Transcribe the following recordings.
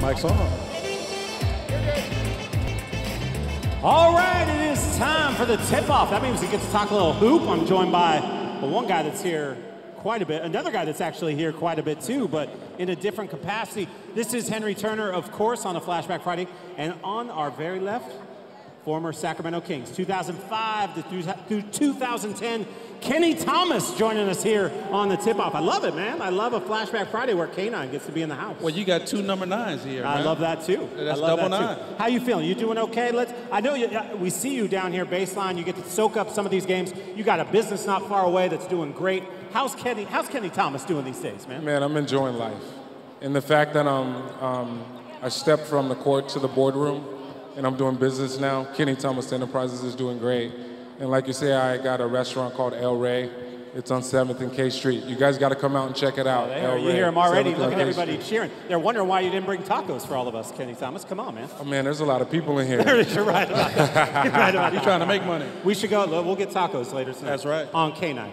Mike's on. All right, it is time for the tip-off. That means we get to talk a little hoop. I'm joined by well, one guy that's here quite a bit, another guy that's actually here quite a bit too, but in a different capacity. This is Henry Turner, of course, on a Flashback Friday, and on our very left, former Sacramento Kings, 2005 to 2010 Kenny Thomas joining us here on the tip-off. I love it, man. I love a Flashback Friday where K9 gets to be in the house. Well, you got two number nines here. I man. love that too. That's I love double that nine. Too. How you feeling? You doing okay? Let's. I know you, uh, we see you down here baseline. You get to soak up some of these games. You got a business not far away that's doing great. How's Kenny? How's Kenny Thomas doing these days, man? Man, I'm enjoying life. And the fact that I'm, um, I stepped from the court to the boardroom and I'm doing business now. Kenny Thomas Enterprises is doing great. And like you say, I got a restaurant called El Rey. It's on 7th and K Street. You guys got to come out and check it out. There, El you Rey, hear him already. 7th Look at everybody Street. cheering. They're wondering why you didn't bring tacos for all of us, Kenny Thomas. Come on, man. Oh man, there's a lot of people in here. You're right about that. You're right about that. trying to make money We should go. We'll get tacos later tonight. That's right. On K9.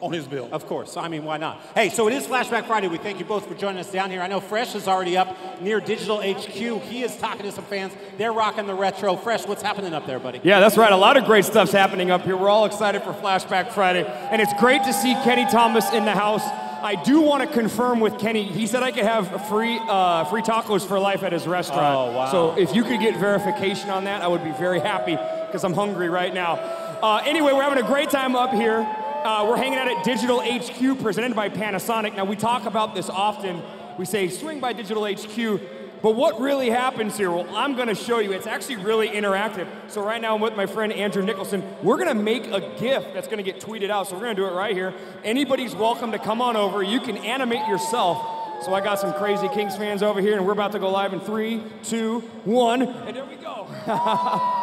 On his bill. Of course. I mean, why not? Hey, so it is Flashback Friday. We thank you both for joining us down here. I know Fresh is already up near Digital HQ. He is talking to some fans. They're rocking the retro. Fresh, what's happening up there, buddy? Yeah, that's right. A lot of great stuff's happening up here. We're all excited for Flashback Friday, and it's great to see Kenny Thomas in the house. I do want to confirm with Kenny. He said I could have free uh, free tacos for life at his restaurant. Oh, wow. So if you could get verification on that, I would be very happy because I'm hungry right now. Uh, anyway, we're having a great time up here. Uh, we're hanging out at Digital HQ, presented by Panasonic. Now we talk about this often. We say swing by Digital HQ. But what really happens here? Well, I'm going to show you. It's actually really interactive. So right now I'm with my friend Andrew Nicholson. We're going to make a GIF that's going to get tweeted out. So we're going to do it right here. Anybody's welcome to come on over. You can animate yourself. So I got some crazy Kings fans over here, and we're about to go live in three, two, one, and there we go.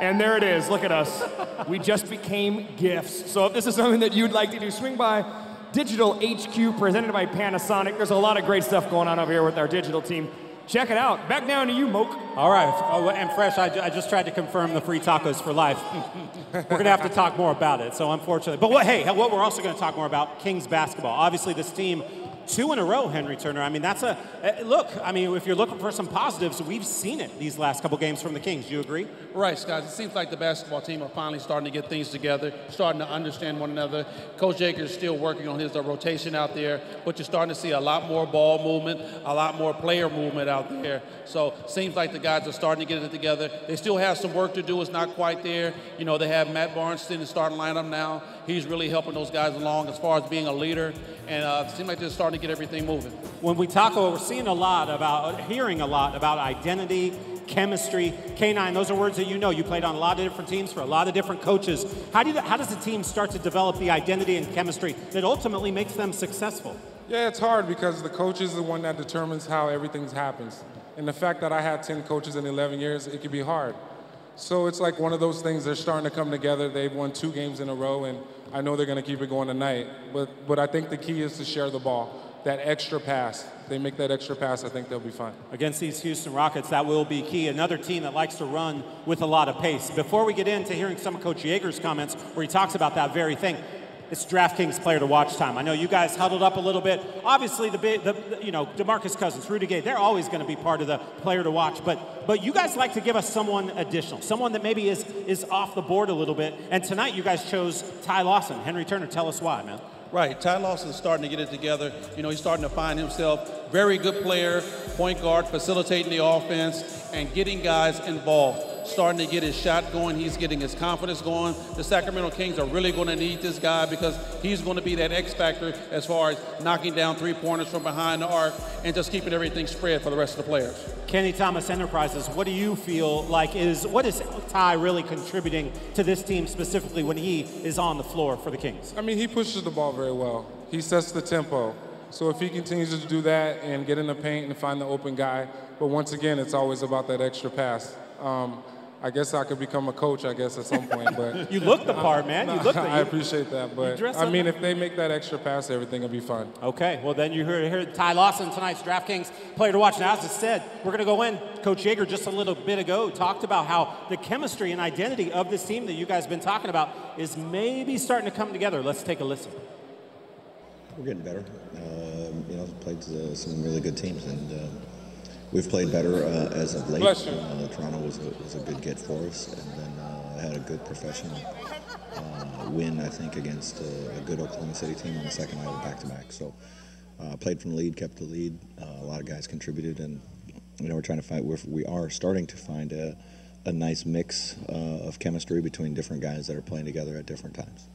and there it is. Look at us. We just became GIFs. So if this is something that you'd like to do, swing by Digital HQ presented by Panasonic. There's a lot of great stuff going on over here with our digital team. Check it out. Back down to you, Moke. All right. Oh, and Fresh, I, I just tried to confirm the free tacos for life. we're going to have to talk more about it, so unfortunately. But what, hey, what we're also going to talk more about, Kings basketball. Obviously, this team, two in a row, Henry Turner. I mean, that's a, eh, look, I mean, if you're looking for some positives, we've seen it these last couple games from the Kings. Do you agree? Right, Scott. It seems like the basketball team are finally starting to get things together, starting to understand one another. Coach Joerger is still working on his uh, rotation out there, but you're starting to see a lot more ball movement, a lot more player movement out there. So seems like the guys are starting to get it together. They still have some work to do. It's not quite there. You know, they have Matt Barnes in the starting lineup now. He's really helping those guys along as far as being a leader, and uh, it seems like they're starting to get everything moving. when we talk, we're seeing a lot about, hearing a lot about identity, chemistry, K9. Those are words that you know. You played on a lot of different teams for a lot of different coaches. How do you, how does the team start to develop the identity and chemistry that ultimately makes them successful? Yeah, it's hard because the coach is the one that determines how everything happens. And the fact that I had 10 coaches in 11 years, it can be hard. So it's like one of those things, they're starting to come together. They've won two games in a row, and I know they're going to keep it going tonight. But, but I think the key is to share the ball. That extra pass. If they make that extra pass, I think they'll be fine. Against these Houston Rockets, that will be key. Another team that likes to run with a lot of pace. Before we get into hearing some of Coach Joerger's comments, where he talks about that very thing, it's DraftKings player to watch time. I know you guys huddled up a little bit. Obviously, the, the- you know Demarcus Cousins, Rudy Gay, they're always going to be part of the player to watch. But but you guys like to give us someone additional, someone that maybe is is off the board a little bit. And tonight you guys chose Ty Lawson. Henry Turner, tell us why, man. Right, Ty Lawson's starting to get it together. You know, he's starting to find himself. Very good player, point guard, facilitating the offense and getting guys involved. Starting to get his shot going. He's getting his confidence going. The Sacramento Kings are really going to need this guy because he's going to be that X factor as far as knocking down three pointers from behind the arc and just keeping everything spread for the rest of the players. Kenny Thomas Enterprises, what do you feel like is what is Ty really contributing to this team specifically when he is on the floor for the Kings? I mean, he pushes the ball very well. He sets the tempo. So if he continues to do that and get in the paint and find the open guy, but once again, it's always about that extra pass. Um, I guess I could become a coach, I guess, at some point. But You look the part, man. You look the I appreciate that, but I mean, nice. if they make that extra pass, everything will be fine. Okay, well then you heard, heard Ty Lawson tonight's DraftKings player to watch. Now, as I said, we're going to go in. Coach Joerger just a little bit ago talked about how the chemistry and identity of this team that you guys have been talking about is maybe starting to come together. Let's take a listen. We're getting better. Um, you know, played uh, some really good teams, and uh, we've played better uh, as of late. Uh, Toronto was a, was a good get for us, and then uh, had a good professional uh, win, I think, against uh, a good Oklahoma City team on the second night of back-to-back. So uh, played from the lead, kept the lead. Uh, a lot of guys contributed, and you know we're trying to find. We're, we are starting to find a, a nice mix uh, of chemistry between different guys that are playing together at different times.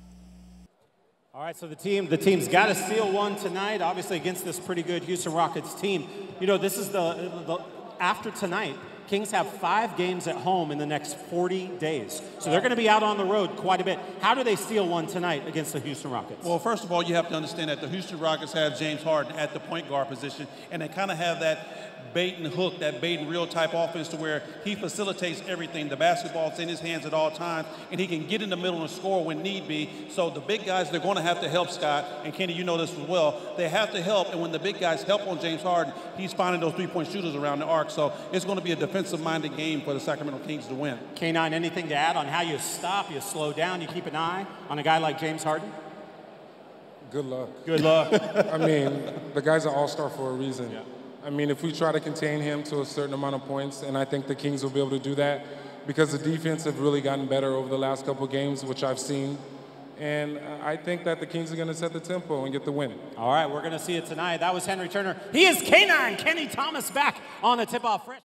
All right, so the team, the team's got to steal one tonight, obviously against this pretty good Houston Rockets team. You know, this is the, the after tonight. Kings have five games at home in the next 40 days. So they're going to be out on the road quite a bit. How do they steal one tonight against the Houston Rockets? Well, first of all, you have to understand that the Houston Rockets have James Harden at the point guard position, and they kind of have that bait and hook, that bait and reel type offense to where he facilitates everything. The basketball's in his hands at all times, and he can get in the middle and score when need be. So the big guys, they're going to have to help Scott, and Kenny, you know this as well. They have to help, and when the big guys help on James Harden, he's finding those three-point shooters around the arc. So it's going to be a defensive-minded game for the Sacramento Kings to win. K9, anything to add on how you stop, you slow down, you keep an eye on a guy like James Harden? Good luck. Good luck. I mean, the guy's an all-star for a reason. I mean, if we try to contain him to a certain amount of points, and I think the Kings will be able to do that because the defense have really gotten better over the last couple games, which I've seen. And I think that the Kings are going to set the tempo and get the win. All right, we're going to see it tonight. That was Henry Turner. He is K9, Kenny Thomas back on the tip-off.